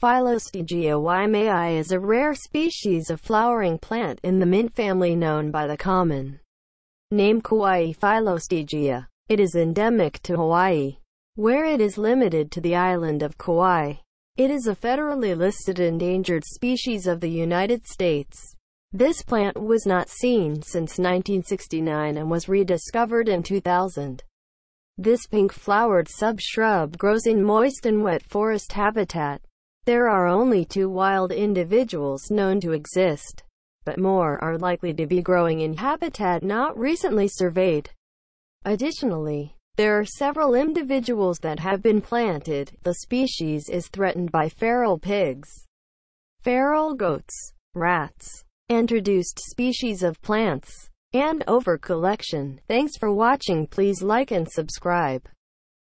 Phyllostegia waimeae is a rare species of flowering plant in the mint family known by the common name Kauai phyllostegia. It is endemic to Hawaii, where it is limited to the island of Kauai. It is a federally listed endangered species of the United States. This plant was not seen since 1969 and was rediscovered in 2000. This pink-flowered subshrub grows in moist and wet forest habitat. There are only two wild individuals known to exist, but more are likely to be growing in habitat not recently surveyed. Additionally, there are several individuals that have been planted. The species is threatened by feral pigs, feral goats, rats, introduced species of plants, and overcollection. Thanks for watching. Please like and subscribe.